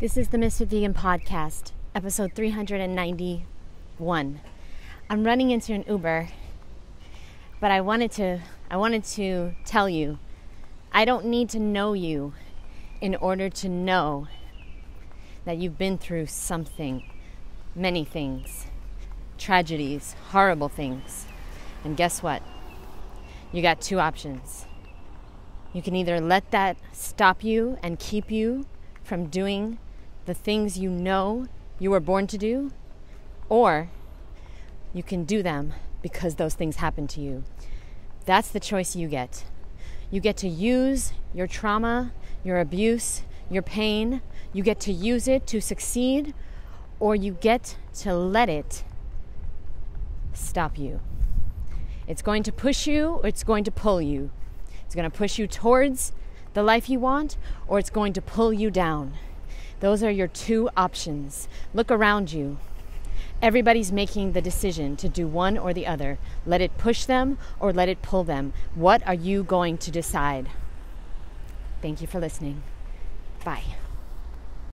This is the Ms. FitVegan Podcast, episode 391. I'm running into an Uber, but I wanted to I wanted to tell you I don't need to know you in order to know that you've been through something, many things, tragedies, horrible things. And guess what? You got two options. You can either let that stop you and keep you from doing the things you know you were born to do, or you can do them because those things happen to you. That's the choice you get. You get to use your trauma, your abuse, your pain, you get to use it to succeed, or you get to let it stop you. It's going to push you, or it's going to pull you. It's going to push you towards the life you want, or it's going to pull you down. Those are your two options. Look around you. Everybody's making the decision to do one or the other. Let it push them or let it pull them. What are you going to decide? Thank you for listening. Bye.